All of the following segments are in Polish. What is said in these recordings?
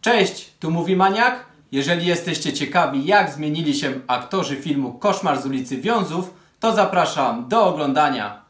Cześć, tu mówi Maniak. Jeżeli jesteście ciekawi, jak zmienili się aktorzy filmu Koszmar z ulicy Wiązów, to zapraszam do oglądania.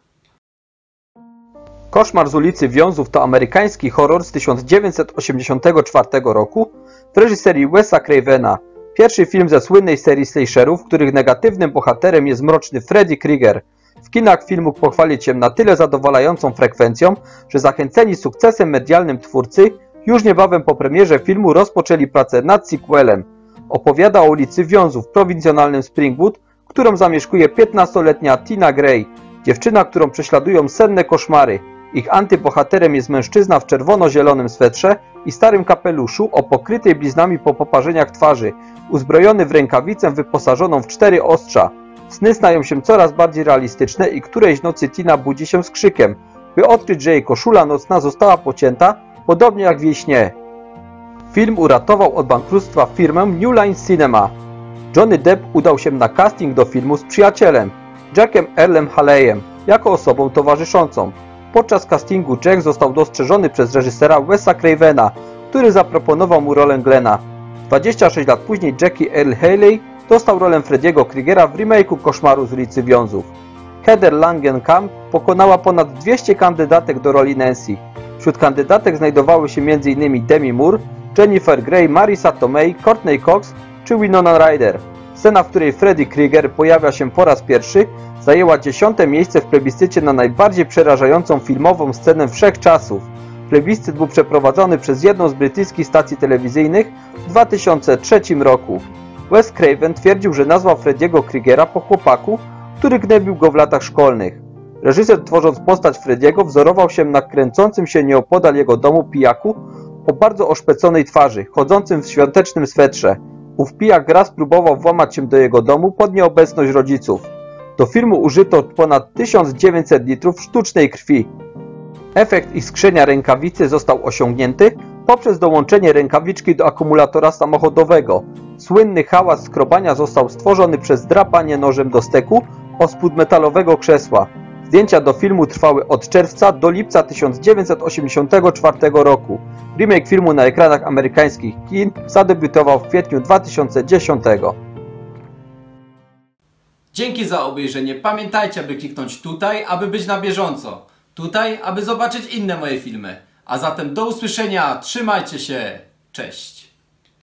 Koszmar z ulicy Wiązów to amerykański horror z 1984 roku w reżyserii Wesa Cravena. Pierwszy film ze słynnej serii slasherów, których negatywnym bohaterem jest mroczny Freddy Krieger. W kinach film mógł pochwalić się na tyle zadowalającą frekwencją, że zachęceni sukcesem medialnym twórcy już niebawem po premierze filmu rozpoczęli pracę nad sequelem. Opowiada o ulicy Wiązów w prowincjonalnym Springwood, którą zamieszkuje 15-letnia Tina Gray, dziewczyna, którą prześladują senne koszmary. Ich antybohaterem jest mężczyzna w czerwono-zielonym swetrze i starym kapeluszu o pokrytej bliznami po poparzeniach twarzy, uzbrojony w rękawicę wyposażoną w cztery ostrza. Sny stają się coraz bardziej realistyczne i którejś nocy Tina budzi się z krzykiem, by odkryć, że jej koszula nocna została pocięta, podobnie jak w śnie. Film uratował od bankructwa firmę New Line Cinema. Johnny Depp udał się na casting do filmu z przyjacielem, Jackiem Earlem Haleyem, jako osobą towarzyszącą. Podczas castingu Jack został dostrzeżony przez reżysera Wesa Cravena, który zaproponował mu rolę Glena. 26 lat później Jackie Earl Haley dostał rolę Frediego Kriegera w remake'u Koszmaru z ulicy Wiązów. Heather Langenkamp pokonała ponad 200 kandydatek do roli Nancy. Wśród kandydatek znajdowały się m.in. Demi Moore, Jennifer Grey, Marisa Tomei, Courtney Cox czy Winona Ryder. Scena, w której Freddy Krieger pojawia się po raz pierwszy, zajęła dziesiąte miejsce w plebiscycie na najbardziej przerażającą filmową scenę wszechczasów. Plebiscyt był przeprowadzony przez jedną z brytyjskich stacji telewizyjnych w 2003 roku. Wes Craven twierdził, że nazwał Frediego Kriegera po chłopaku, który gnębił go w latach szkolnych. Reżyser tworząc postać Frediego wzorował się na kręcącym się nieopodal jego domu pijaku o bardzo oszpeconej twarzy, chodzącym w świątecznym swetrze. Ów pijak raz próbował włamać się do jego domu pod nieobecność rodziców. Do filmu użyto ponad 1900 litrów sztucznej krwi. Efekt iskrzenia rękawicy został osiągnięty poprzez dołączenie rękawiczki do akumulatora samochodowego. Słynny hałas skrobania został stworzony przez drapanie nożem do steku o spód metalowego krzesła. Zdjęcia do filmu trwały od czerwca do lipca 1984 roku. Remake filmu na ekranach amerykańskich kin zadebiutował w kwietniu 2010. Dzięki za obejrzenie. Pamiętajcie, aby kliknąć tutaj, aby być na bieżąco. Tutaj, aby zobaczyć inne moje filmy. A zatem do usłyszenia. Trzymajcie się. Cześć.